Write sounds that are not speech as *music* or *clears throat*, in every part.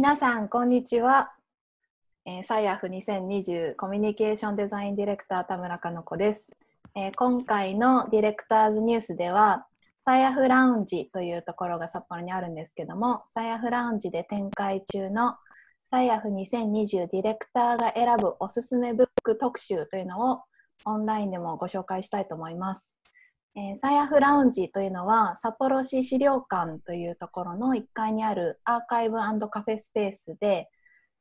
皆さん、こんにちは。えー、サイアフ2020コミュニケーションデザインディレクター田村かの子です、えー今回のディレクターズニュースでは、サイアフラウンジというところが札幌にあるんですけども、サイアフラウンジで展開中のサイアフ2020ディレクターが選ぶおすすめブック特集というのをオンラインでもご紹介したいと思います。えーサイアフラウンジというのは札幌市資料館というところの1階にあるアーカイブカフェスペースで、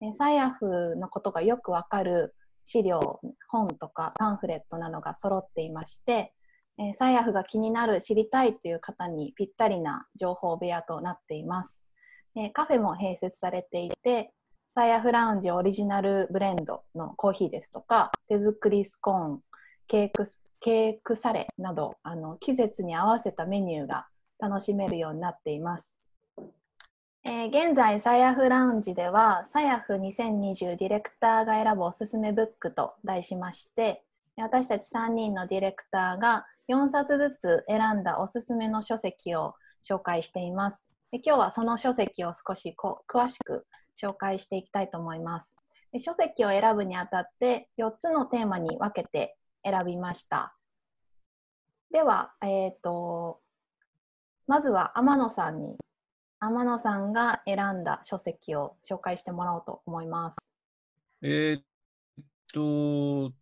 えーサイアフのことがよくわかる資料、本とかパンフレットなどが揃っていまして、えーサイアフが気になる、知りたいという方にぴったりな情報部屋となっています。えーカフェも併設されていて、サイアフラウンジオリジナルブレンドのコーヒーですとか、手作りスコーン、ケークケークサレなどあの季節に合わせたメニューが楽しめるようになっています。えー現在、サイアフラウンジでは、サイアフ2020ディレクターが選ぶおすすめブックと題しまして、私たち3人のディレクターが4冊ずつ選んだおすすめの書籍を紹介しています。で今日はその書籍を少しこ詳しく紹介していきたいと思います。で書籍を選ぶにあたって4つのテーマに分けて選びました。では、えっ、と、まずは天野さんに、天野さんが選んだ書籍を紹介してもらおうと思います。えーっと、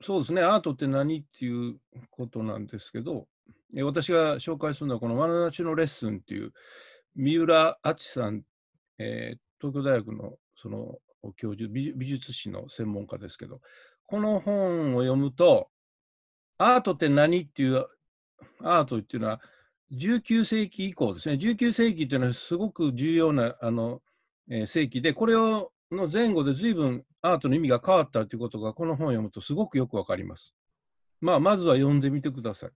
そうですね、アートって何っていうことなんですけど、私が紹介するのは、この「眼差しのレッスン」っていう、三浦敦さん、えー東京大学のその教授、美術史の専門家ですけど、この本を読むと、アートって何っていう、アートっていうのは、19世紀以降ですね、19世紀っていうのはすごく重要なあの、えー世紀で、これをの前後で随分アートの意味が変わったということが、この本を読むとすごくよくわかります。まあ、まずは読んでみてください。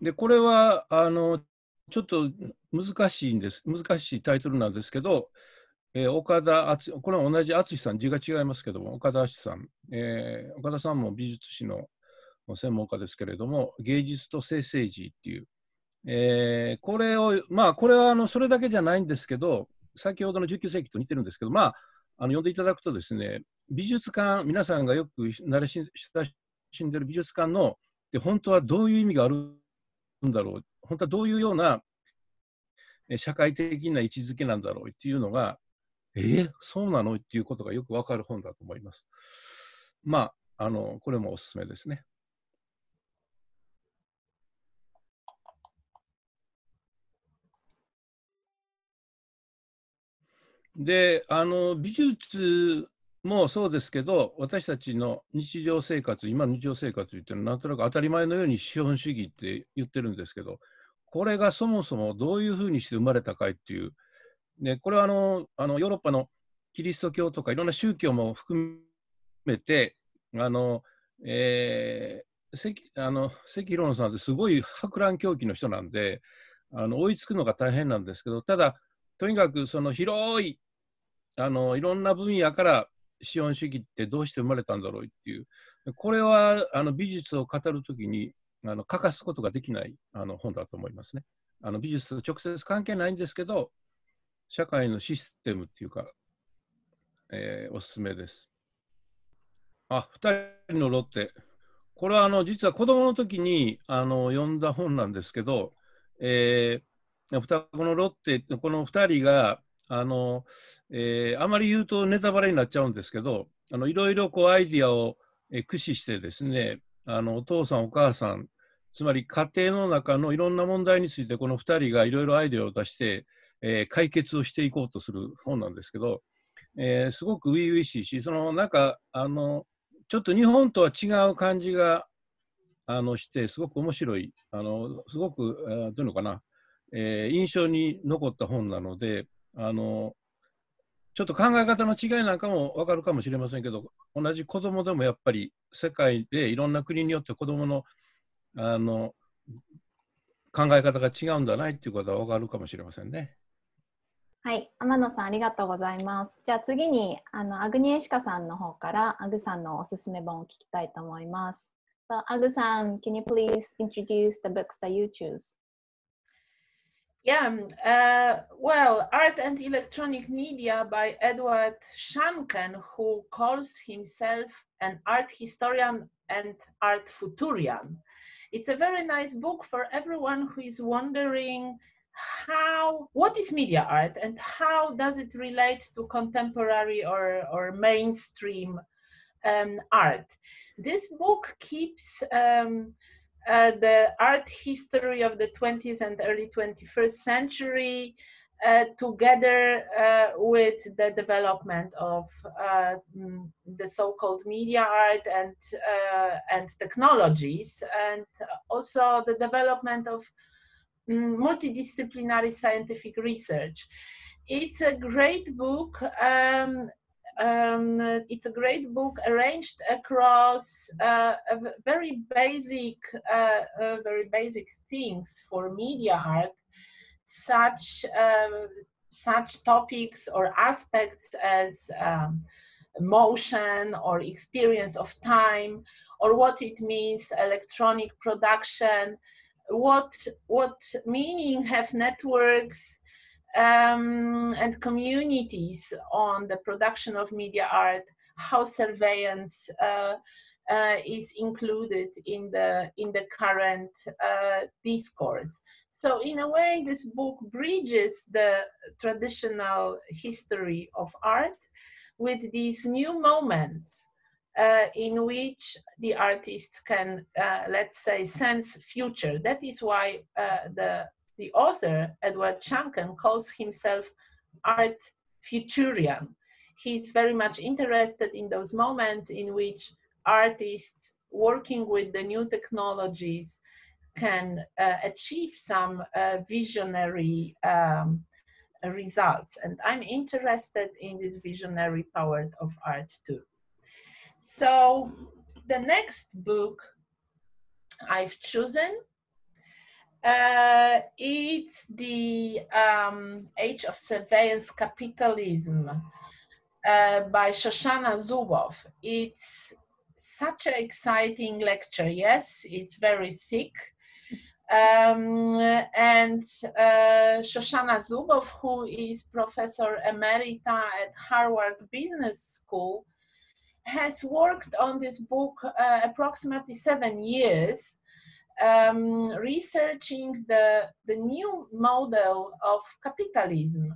で、これは、あの、ちょっと難しいんです。難しいタイトルなんですけど、えー岡田敦、これは同じ敦さん、字が違いますけども、岡田敦さん、えー岡田さんも美術史の専門家ですけれども、芸術と生政治っていう、えーこれを、まあ、これはあのそれだけじゃないんですけど、先ほどの19世紀と似てるんですけど、まあ、あの読んでいただくとですね、美術館、皆さんがよく慣れ親しんでる美術館の、で本当はどういう意味があるんだろう、本当はどういうような社会的な位置づけなんだろうっていうのが、えーそうなの？っていうことがよくわかる本だと思います。まあ、あの、これもおすすめですね。で、あの、美術もそうですけど、私たちの日常生活、今の日常生活というのは、なんとなく当たり前のように資本主義って言ってるんですけど、これがそもそもどういうふうにして生まれたかっていう、でこれはあのあのヨーロッパのキリスト教とかいろんな宗教も含めて、あの、えー、関あの関弘野さんってすごい博覧狂気の人なんで、あの追いつくのが大変なんですけど、ただ、とにかくその広いあのいろんな分野から資本主義ってどうして生まれたんだろうっていう、これはあの美術を語るときにあの欠かすことができないあの本だと思いますね。あの美術と直接関係ないんですけど、社会のシステムっていうか、えーおすすめです。あ、2人のロッテ。これはあの実は子供の時にあの読んだ本なんですけど、えー、双子のロッテ、この2人があの、えーあまり言うとネタバレになっちゃうんですけど、あのいろいろこうアイディアを、えー駆使してですね、あのお父さん、お母さん、つまり家庭の中のいろんな問題について、この2人がいろいろアイデアを出して、えー解決をしていこうとする本なんですけど、えーすごく初々しいし、そのなんかあのちょっと日本とは違う感じがあのして、すごく面白い、あのすごく、どういうのかな、えー印象に残った本なので、あのちょっと考え方の違いなんかも分かるかもしれませんけど、同じ子供でもやっぱり世界でいろんな国によって子供のあの考え方が違うんだないっていうことは分かるかもしれませんね。はい、天野さんありがとうございます。じゃあ次にあのアグニエシカさんの方からアグさんのおすすめ本を聞きたいと思います。So, Ag さん、can you please introduce the books that you choose? Yeah, uh, well, Art and Electronic Media by Edward Shanken, who calls himself an art historian and art futurian. It's a very nice book for everyone who is wondering how, what is media art and how does it relate to contemporary or, or mainstream um, art. This book keeps um, uh, the art history of the 20th and early 21st century uh, together uh, with the development of uh, mm, the so-called media art and uh, and technologies, and also the development of multidisciplinary scientific research. It's a great book um, um, it's a great book arranged across uh, very basic, uh, uh, very basic things for media art, such um, such topics or aspects as um, motion or experience of time, or what it means electronic production, what what meaning have networks um, and communities on the production of media art, how surveillance uh, uh, is included in the in the current uh, discourse. So in a way, this book bridges the traditional history of art with these new moments uh, in which the artists can, uh, let's say, sense future. That is why uh, the the author, Edward Shanken, calls himself art futurian. He's very much interested in those moments in which artists working with the new technologies can uh, achieve some uh, visionary um, results. And I'm interested in this visionary power of art too. So the next book I've chosen uh, it's the um, Age of Surveillance Capitalism uh, by Shoshana Zuboff. It's such an exciting lecture. Yes, it's very thick. Um, and uh, Shoshana Zuboff, who is professor emerita at Harvard Business School, has worked on this book uh, approximately seven years um, researching the, the new model of capitalism,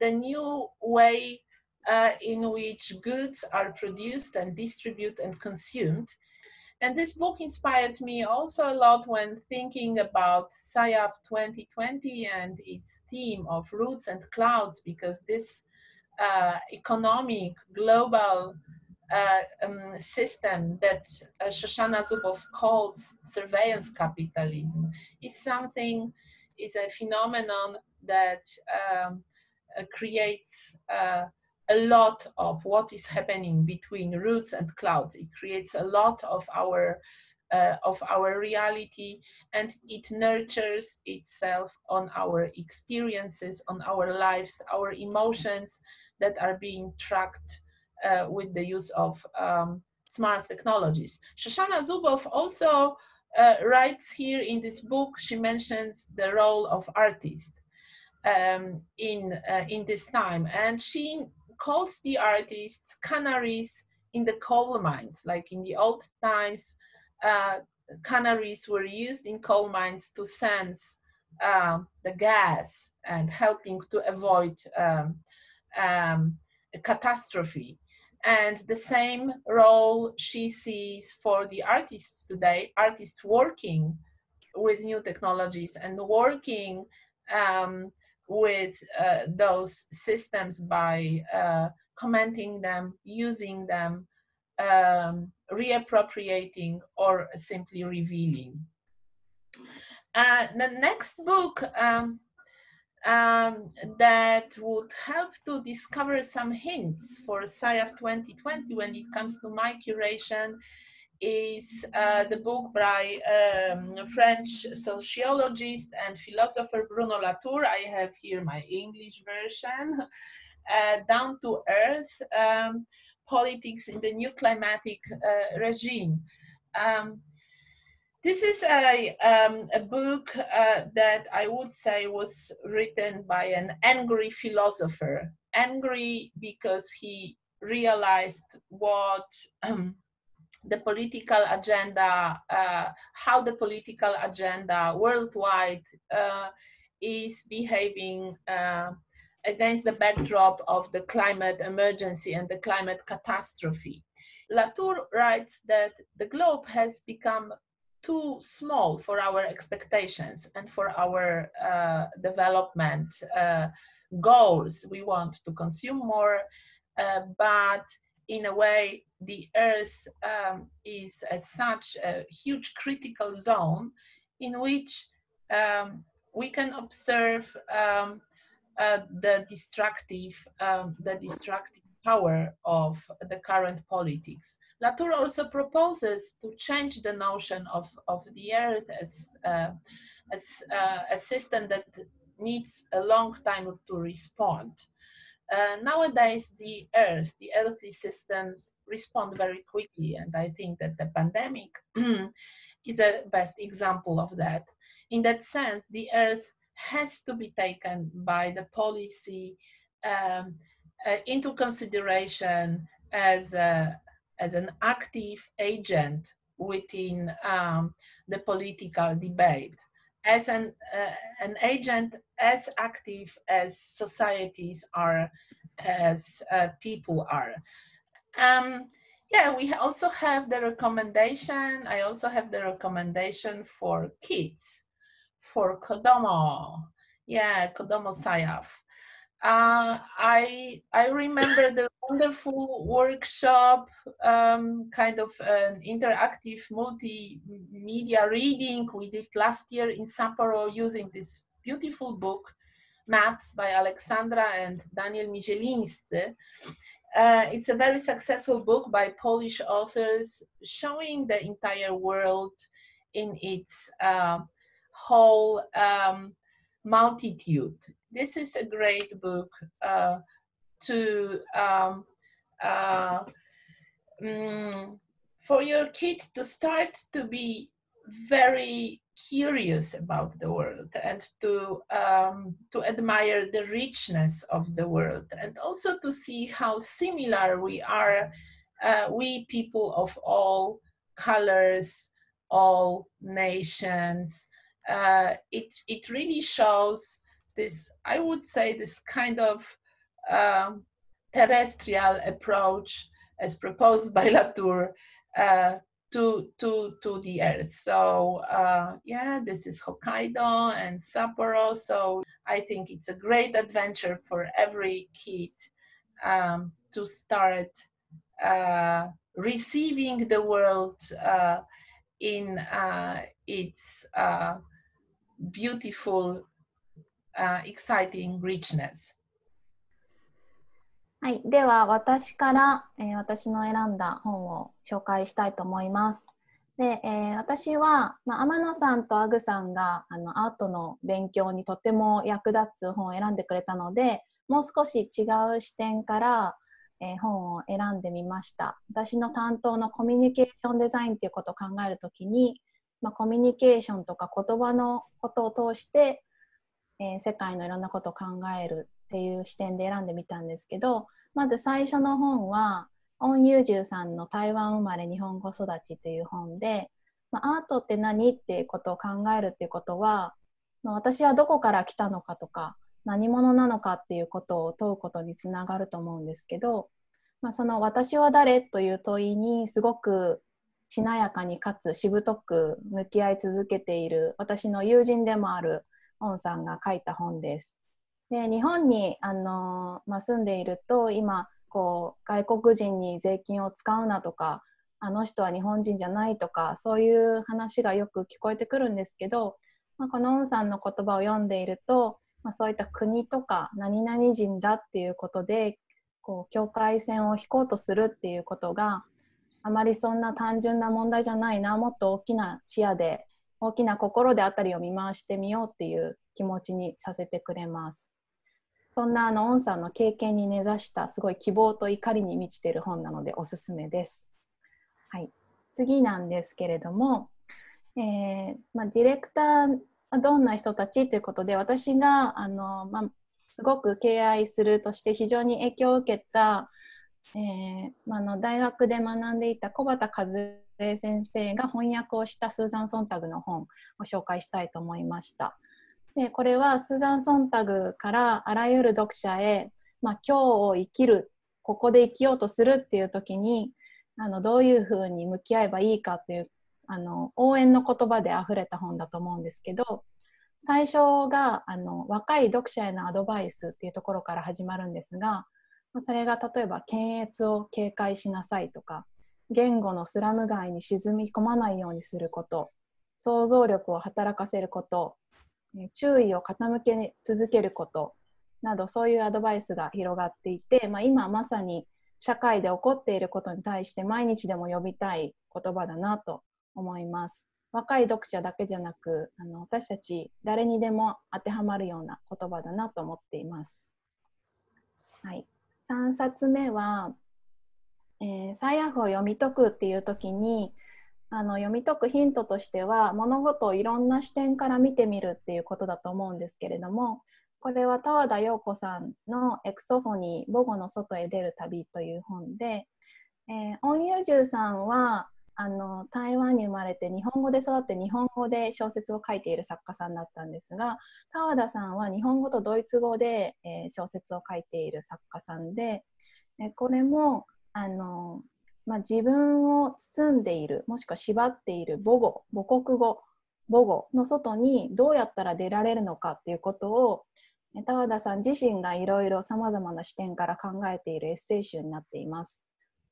the new way uh, in which goods are produced and distributed and consumed. And this book inspired me also a lot when thinking about SciAF 2020 and its theme of roots and clouds, because this uh, economic global um, system that uh, Shoshana Zuboff calls surveillance capitalism is something, is a phenomenon that um, uh, creates uh, a lot of what is happening between roots and clouds. It creates a lot of our uh, of our reality and it nurtures itself on our experiences, on our lives, our emotions that are being tracked uh, with the use of um, smart technologies. Shoshana Zuboff also uh, writes here in this book, she mentions the role of artists um, in, uh, in this time. And she calls the artists canaries in the coal mines, like in the old times, uh, canaries were used in coal mines to sense um, the gas and helping to avoid um, um, a catastrophe. And the same role she sees for the artists today, artists working with new technologies and working um, with uh, those systems by uh, commenting them, using them, um, reappropriating, or simply revealing. Uh, the next book um, um, that would help to discover some hints for SciAF 2020 when it comes to my curation is uh, the book by um, French sociologist and philosopher Bruno Latour. I have here my English version. *laughs* Uh, Down to Earth, um, Politics in the New Climatic uh, Regime. Um, This is a, um, a book uh, that I would say was written by an angry philosopher. Angry because he realized what um, the political agenda, uh, how the political agenda worldwide uh, is behaving uh, against the backdrop of the climate emergency and the climate catastrophe. Latour writes that the globe has become too small for our expectations and for our uh, development uh, goals. We want to consume more, uh, but in a way, the Earth um, is such a huge critical zone in which um, we can observe um, uh, the destructive, um, the destructive power of the current politics. Latour also proposes to change the notion of, of the earth as, uh, as uh, a system that needs a long time to respond. Uh, nowadays, the earth, the earthly systems respond very quickly, and I think that the pandemic *clears throat* is a best example of that. In that sense, the earth has to be taken by the policy um, uh, into consideration as a, as an active agent within um, the political debate, as an, uh, an agent as active as societies are, as uh, people are. Um, yeah, we also have the recommendation, I also have the recommendation for kids, for Kodomo. Yeah, Kodomo Sayaf. Uh, I I remember the wonderful workshop, um, kind of an interactive multimedia reading we did last year in Sapporo using this beautiful book, Maps by Alexandra and Daniel Mizielińscy. Uh, it's a very successful book by Polish authors showing the entire world in its uh, whole um, multitude. This is a great book uh, to um, uh, um, for your kid to start to be very curious about the world and to um, to admire the richness of the world and also to see how similar we are uh, we people of all colors all nations uh, it it really shows this I would say this kind of um, terrestrial approach as proposed *laughs* by Latour uh, to to to the Earth. So uh, yeah, this is Hokkaido and Sapporo. So I think it's a great adventure for every kid um, to start uh, receiving the world uh, in uh, its uh, beautiful, uh, exciting richness. はい、では私から、えー、私の選んだ本を紹介したいと思います。で、えー、私は、まあ、天野さんとアグさんがあのアートの勉強にとても役立つ本を選んでくれたのでもう少し違う視点から、えー、本を選んでみました。私の担当のコミュニケーションデザインということを考えるときにまあ、コミュニケーションとか言葉のことを通して、えー、世界のいろんなことを考えるっていう視点で選んでみたんですけどまず最初の本はオン・ユージュさんの台湾生まれ日本語育ちという本で、まあ、アートって何っていうことを考えるっていうことは、まあ、私はどこから来たのかとか何者なのかっていうことを問うことにつながると思うんですけど、まあ、その私は誰という問いにすごくしなやかにかつしぶとく向き合い続けている私の友人でもあるオンさんが書いた本です。で日本にあの、まあ、住んでいると今こう外国人に税金を使うなとかあの人は日本人じゃないとかそういう話がよく聞こえてくるんですけど、まあ、このオンさんの言葉を読んでいると、まあ、そういった国とか何々人だっていうことでこう境界線を引こうとするっていうことがあまりそんな単純な問題じゃないなもっと大きな視野で大きな心であたりを見回してみようっていう気持ちにさせてくれます。そんなあのオンさんの経験に根ざしたすごい希望と怒りに満ちてる本なのでおすすめです、はい、次なんですけれども、えーまあ、ディレクターはどんな人たちということで私があの、まあ、すごく敬愛するとして非常に影響を受けた、えーまあ、の大学で学んでいた小畑和恵先生が翻訳をしたスーザン・ソンタグの本を紹介したいと思いました。でこれはスーザン・ソンタグからあらゆる読者へ、まあ、今日を生きるここで生きようとするっていう時にあのどういうふうに向き合えばいいかというあの応援の言葉であふれた本だと思うんですけど最初があの若い読者へのアドバイスっていうところから始まるんですがそれが例えば検閲を警戒しなさいとか言語のスラム街に沈み込まないようにすること想像力を働かせること注意を傾け続けることなどそういうアドバイスが広がっていて、まあ、今まさに社会で起こっていることに対して毎日でも呼びたい言葉だなと思います。若い読者だけじゃなくあの私たち誰にでも当てはまるような言葉だなと思っています。3冊目は、えー、最悪を読み解くっていう時にあの読み解くヒントとしては物事をいろんな視点から見てみるっていうことだと思うんですけれどもこれは田和田陽子さんの「エクソフォニー母語の外へ出る旅」という本で、えー、音優獣さんはあの台湾に生まれて日本語で育って日本語で小説を書いている作家さんだったんですが田和田さんは日本語とドイツ語で、えー、小説を書いている作家さんで、えこれもあの、まあ、自分を包んでいるもしくは縛っている母語母国語母語の外にどうやったら出られるのかっていうことを田和田さん自身がいろいろさまざまな視点から考えているエッセイ集になっています。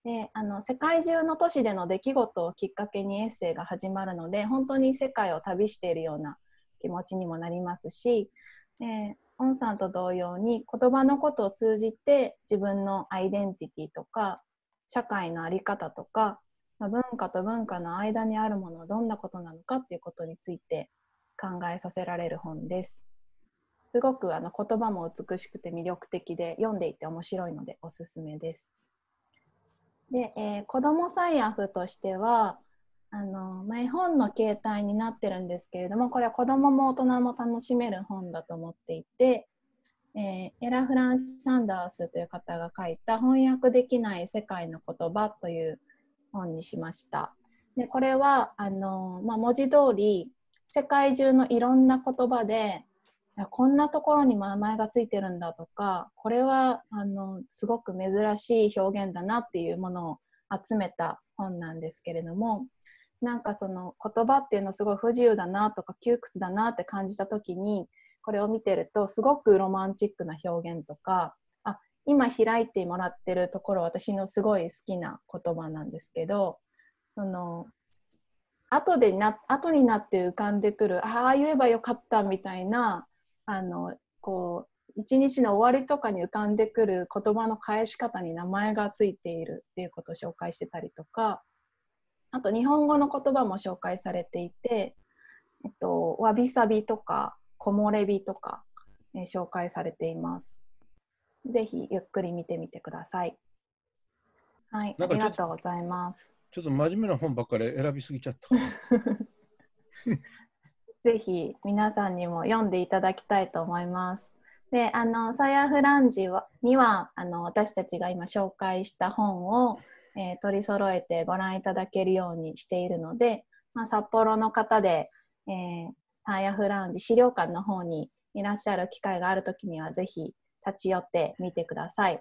であの世界中の都市での出来事をきっかけにエッセイが始まるので本当に世界を旅しているような気持ちにもなりますし、えー、さんと同様に言葉のことを通じて自分のアイデンティティとか社会の在り方とかま、文化と文化の間にあるものはどんなことなのかっていうことについて考えさせられる本です。すごくあの言葉も美しくて魅力的で読んでいて面白いのでおすすめです。で、えー、子どもサイアフとしてはあの、まあ、絵本の形態になってるんですけれどもこれは子どもも大人も楽しめる本だと思っていて、えー、エラ・フランシ・サンダースという方が書いた「翻訳できない世界の言葉」という本にしました。でこれはあの、まあ、文字通り世界中のいろんな言葉でこんなところに名前がついてるんだとかこれはあのすごく珍しい表現だなっていうものを集めた本なんですけれどもなんかその言葉っていうのすごい不自由だなとか窮屈だなって感じた時にこれを見てるとすごくロマンチックな表現とかあ今開いてもらってるところ私のすごい好きな言葉なんですけどその後でな後になって浮かんでくるああ言えばよかったみたいなあのこう一日の終わりとかに浮かんでくる言葉の返し方に名前がついているっていうことを紹介してたりとかあと日本語の言葉も紹介されていて、えっと、わびさびとか木漏れ日とか、えー、紹介されています。ぜひゆっくり見てみてください。はい、ありがとうございます。ちょっと真面目な本ばっかり選びすぎちゃった。*laughs* ぜひ皆さんにも読んでいただきたいと思います。で、あのサヤフランジにはあの私たちが今紹介した本を、えー、取り揃えてご覧いただけるようにしているので、まあ、札幌の方で、えー、サヤフランジ資料館の方にいらっしゃる機会があるときにはぜひ立ち寄ってみてください。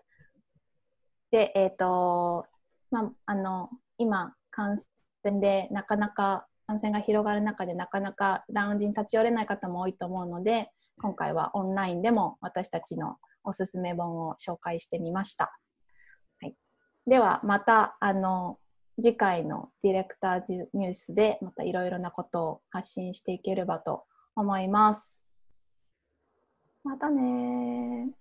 で、えっ、ー、と、まあ、あの、今、感染でなかなか感染が広がる中でなかなかラウンジに立ち寄れない方も多いと思うので、今回はオンラインでも私たちのおすすめ本を紹介してみました。はい、では、また、あの、次回のディレクターズニュースでまたいろいろなことを発信していければと思います。またね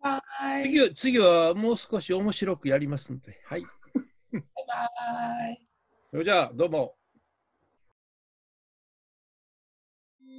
はい *laughs* 次は次はもう少し面白くやりますので、はい。バイバイ。じゃあ、どうも。